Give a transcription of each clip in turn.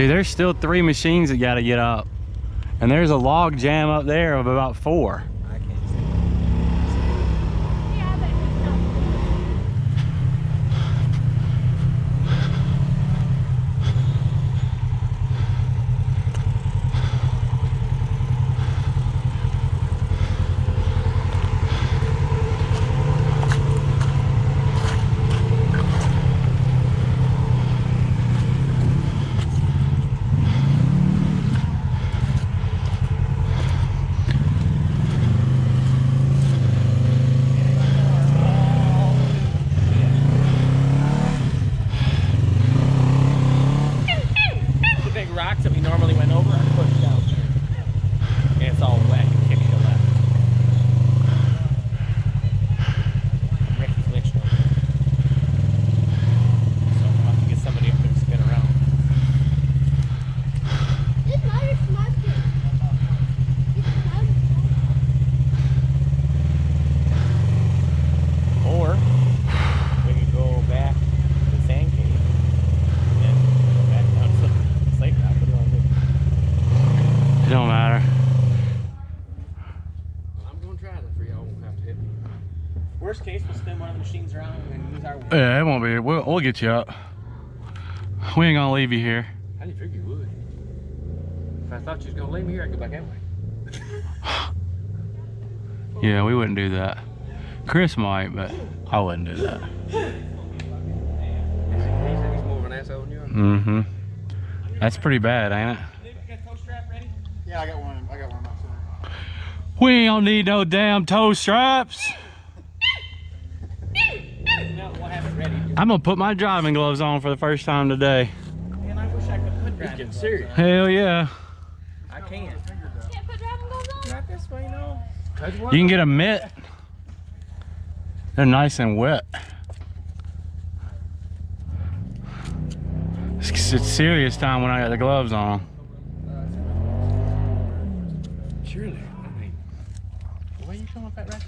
Dude, there's still three machines that gotta get up. And there's a log jam up there of about four. I can't see. Yeah, but it's not. The big rocks that we normally went over are pushed down there. And it's all wet. It kicks you left. Ricky's winch door. So I'll have to get somebody up there to spin around. This motor's smoking. This motor's Or we could go back to the sand cave and then go back down to the slate rock. What do you want to do? It don't matter. I'm going to try that for y'all. Won't have to hit me. Worst case, we'll spin one of the machines around and use our. Yeah, it won't be. We'll, we'll get you up. We ain't gonna leave you here. I didn't figure you would. If I thought you was gonna leave me here, I'd go back anyway. Yeah, we wouldn't do that. Chris might, but I wouldn't do that. He said he's more of an asshole than you. Mm-hmm. That's pretty bad, ain't it? You got tow strap ready? Yeah, I got one. I got one myself. We ain't gonna need no damn tow straps. No, we'll have it ready. I'm gonna put my driving gloves on for the first time today. Man, I wish I could put driving gloves serious. Hell yeah. I can't. Can't put driving gloves on? Not this way, no. You can get a mitt. They're nice and wet. It's, it's serious time when I got the gloves on. Surely. I mean, the way you come up right there?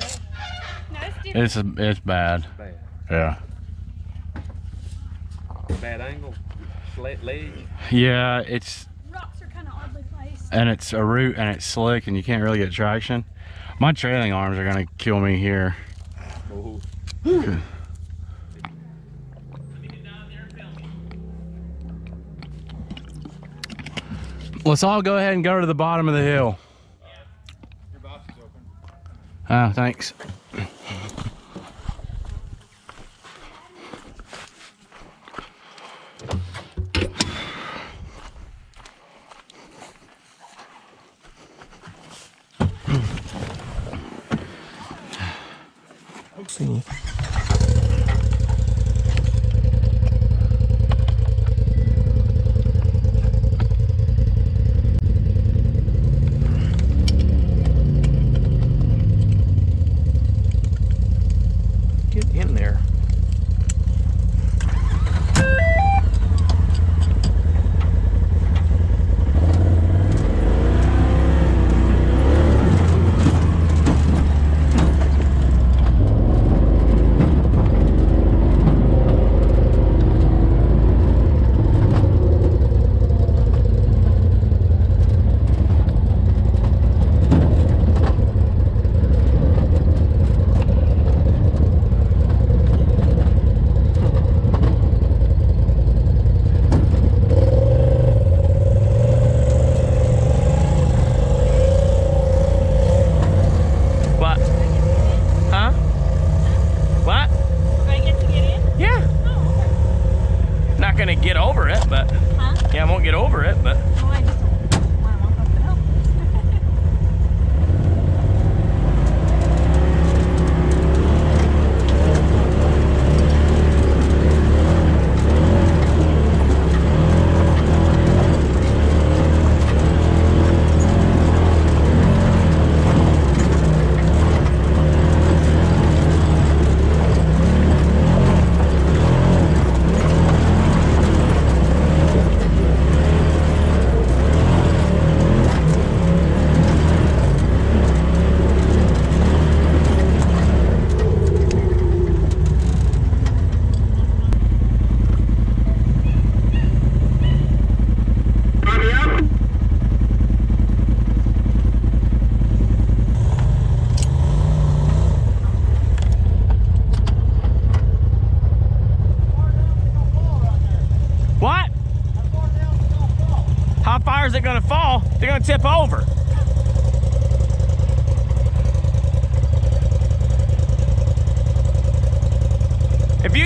No, it's. It's it's bad. Bad. Yeah. Bad angle. Flat leg. Yeah, it's Rocks are kind of oddly placed. and it's a root and it's slick and you can't really get traction. My trailing arms are gonna kill me here. Oh. Let's all go ahead and go to the bottom of the hill. Your box is open. Ah, thanks.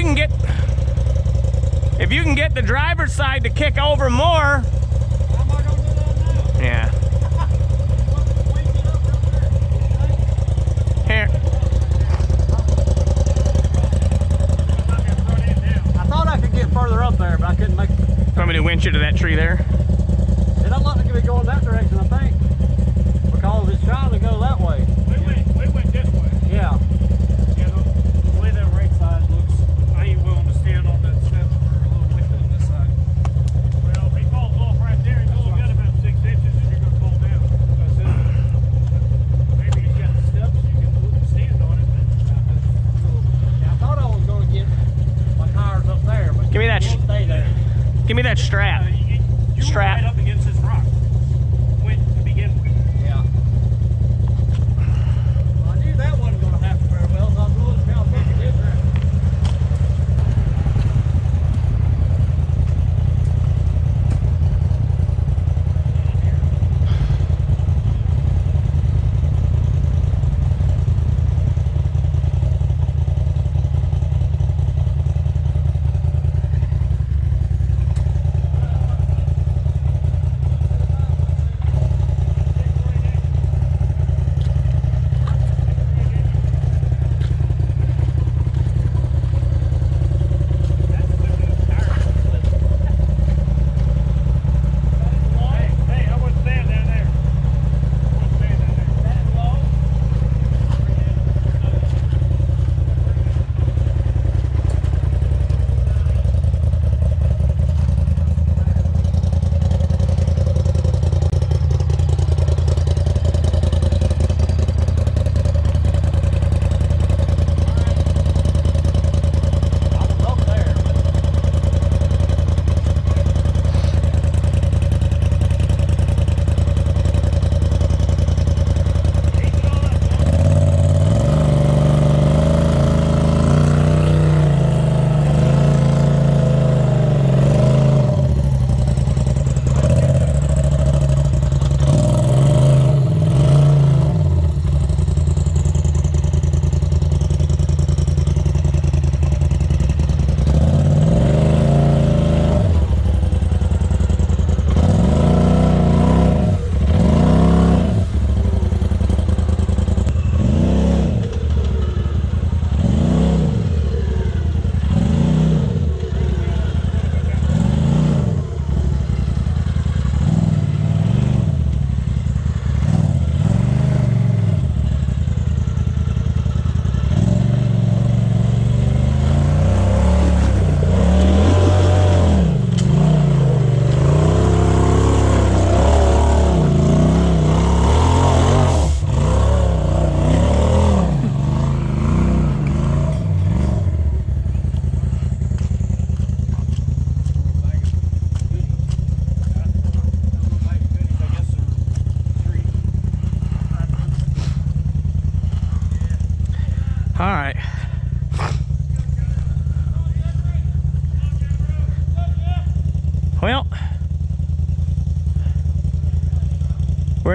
can get, if you can get the driver's side to kick over more, Give me that strap. Strap. Right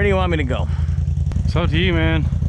Where do you want me to go? It's up to you, man.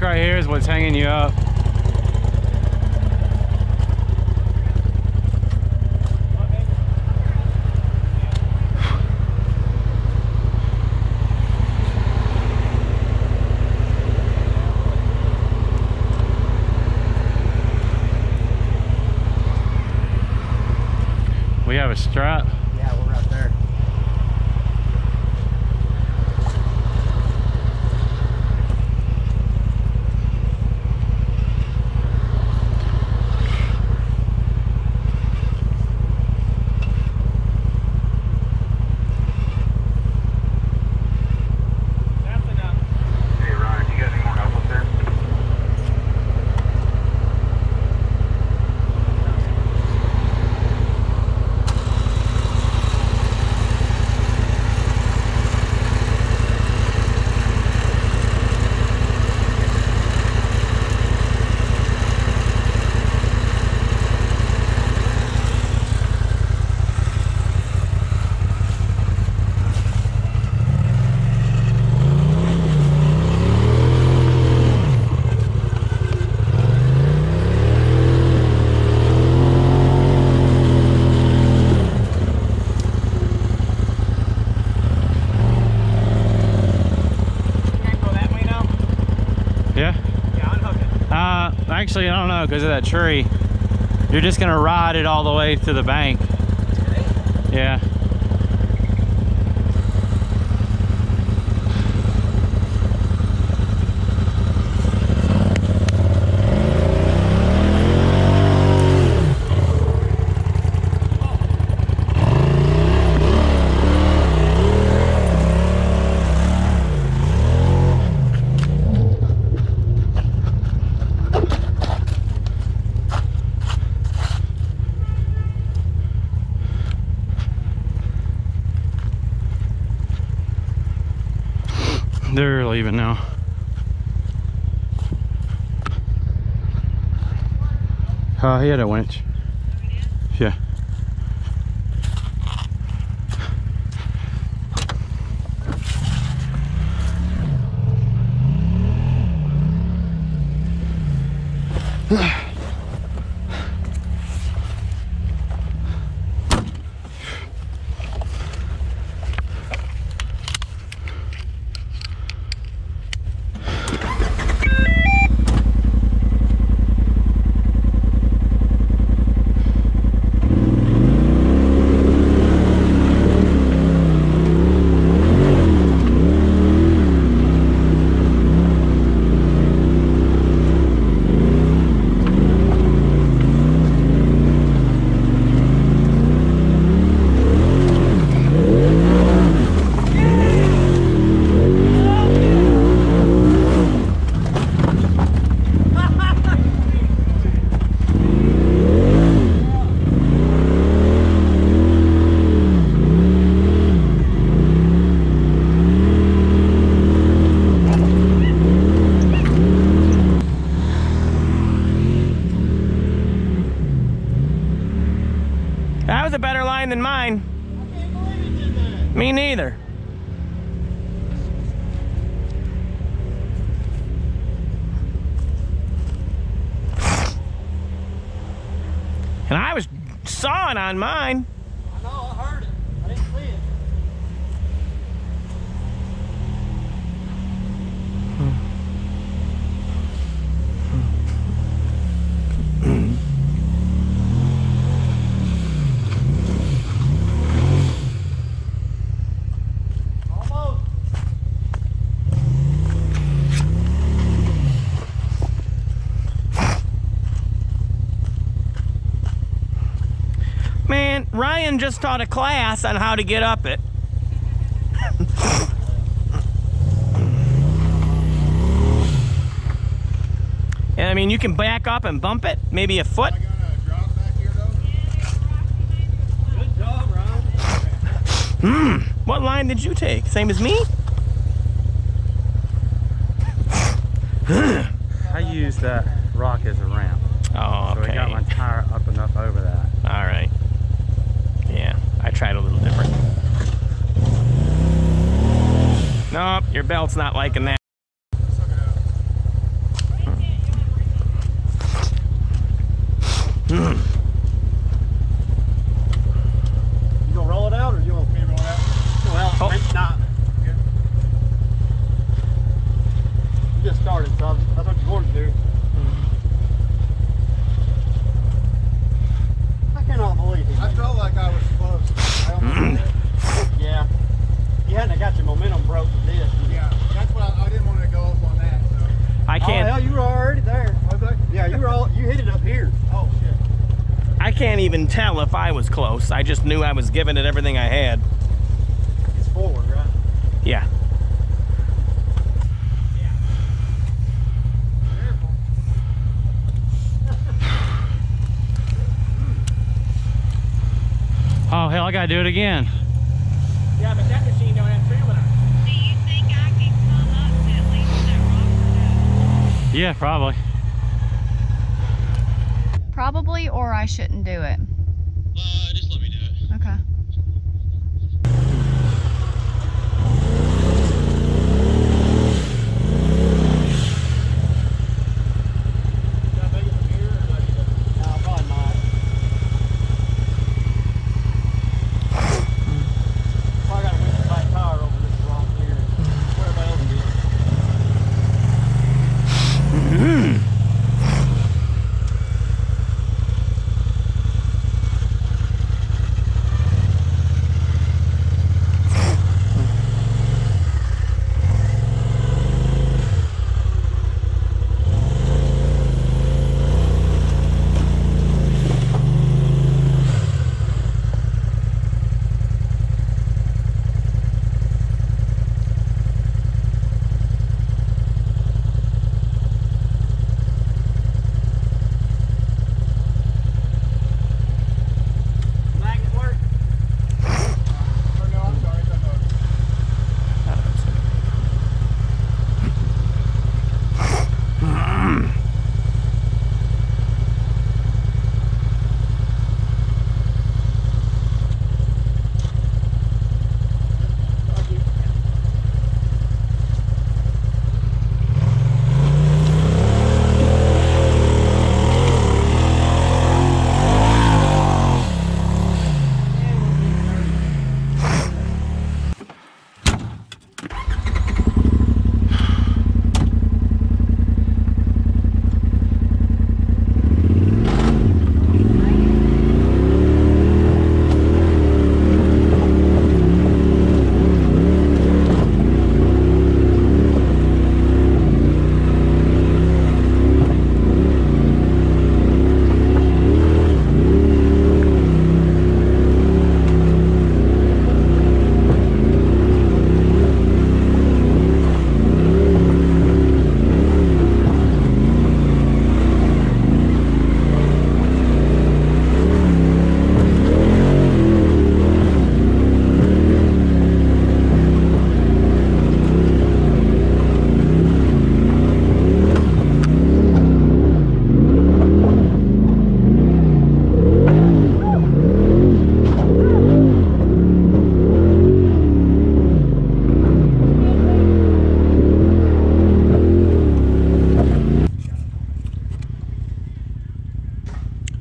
rock right here is what's hanging you up. We have a strap. Because of that tree. You're just gonna ride it all the way to the bank. Yeah. They're leaving now. Uh, he had a winch. Line than mine. Me neither. And I was sawing on mine. I know, I heard it. I didn't see it. Almost. Man, Ryan just taught a class on how to get up it. and I mean, you can back up and bump it, maybe a foot. I gonna drop back here though? Good job, Ryan. Hmm. What line did you take? Same as me? I use that rock as a ramp. Oh, So I okay. got my tire up enough over that. All right. Yeah, I tried a little different. Nope, your belt's not liking that. You gonna roll it out or you gonna Me roll out? Well, Oh. maybe not. You just started, so that's what you're going to do. I cannot believe it. I felt like I was can't even tell if I was close. I just knew I was giving it everything I had. It's forward, right? Yeah. Oh hell, I gotta do it again. Yeah, but that machine don't have trailer. Do you think I can come up to at least that rock or? Yeah, probably. Probably, or I shouldn't do it.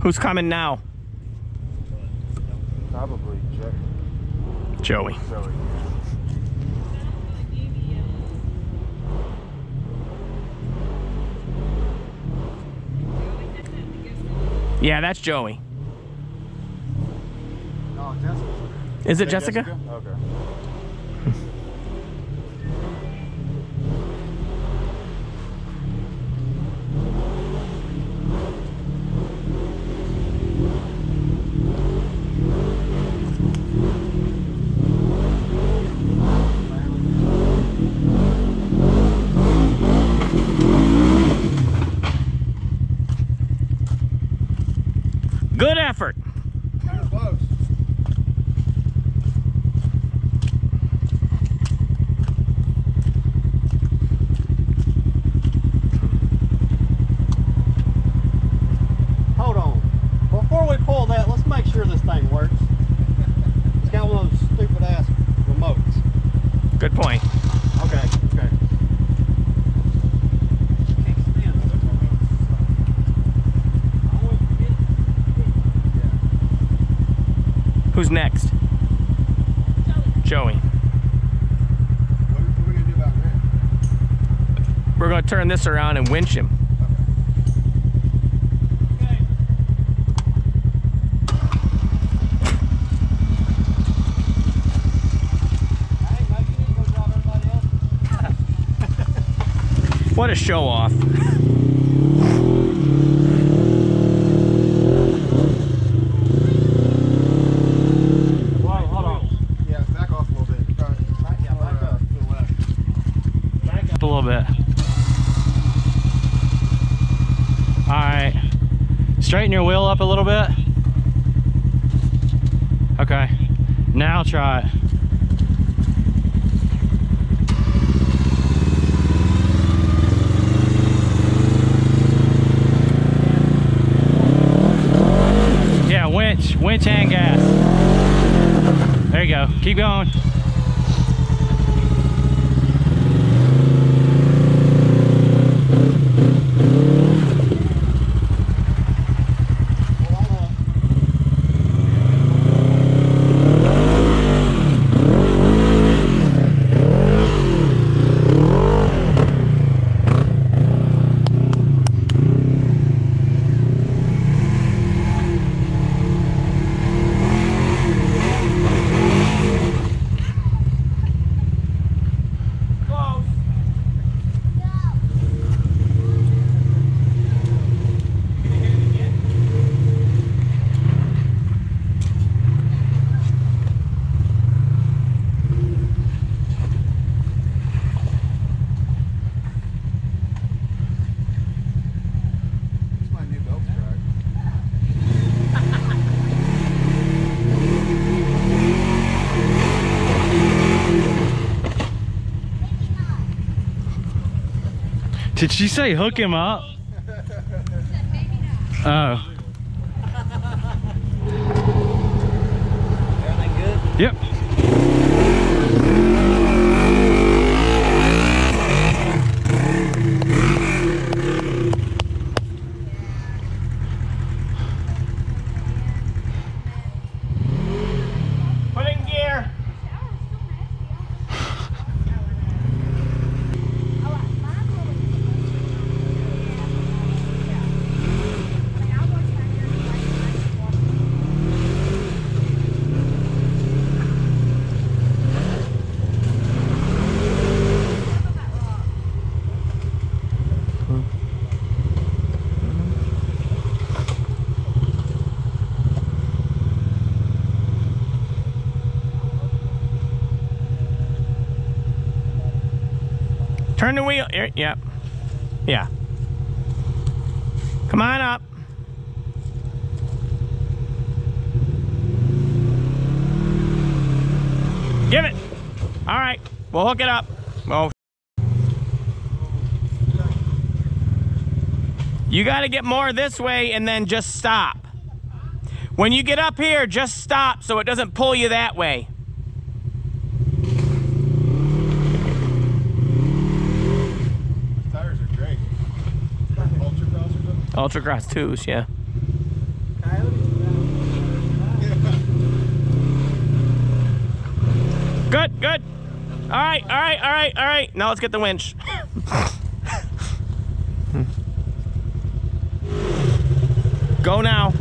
Who's coming now? Probably Joe. Joey. Joey. Yeah, that's Joey. Oh, Jessica. Is it Jessica? Okay. Good effort. Kind of close. Hold on. Before we pull that, let's make sure this thing works. It's got one of those stupid ass remotes. Good point. Okay, okay. Who's next? Joey. We gonna do about that? We're gonna turn this around and winch him. What a show off. Did she say hook him up? Oh. Everything good? Yep. Put it in gear. Turn the wheel. Yep. Yeah. Come on up. Give it. All right. We'll hook it up. Oh. You got to get more this way and then just stop. When you get up here, just stop so it doesn't pull you that way. Tires are great. Ultra cross or something? Ultra Cross 2s, yeah. Good, good. All right, all right, all right, all right. Now let's get the winch. Go now.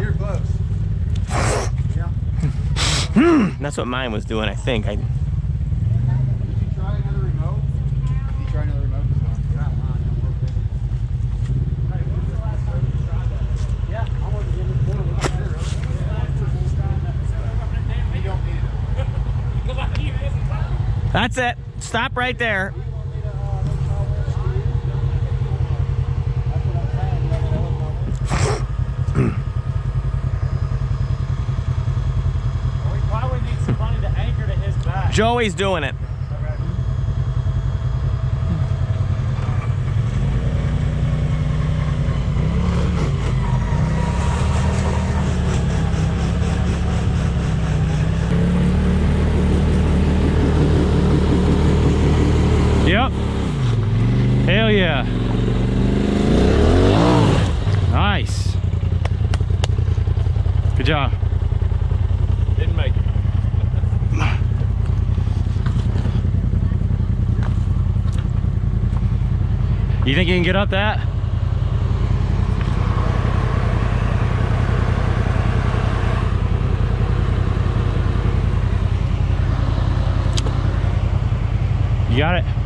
You're close. That's what mine was doing, I think. I, that's it. Stop right there. We probably need somebody to anchor to his back. Joey's doing it. Yep. Hell yeah. Nice. Good job. Didn't make You think you can get up that? You got it?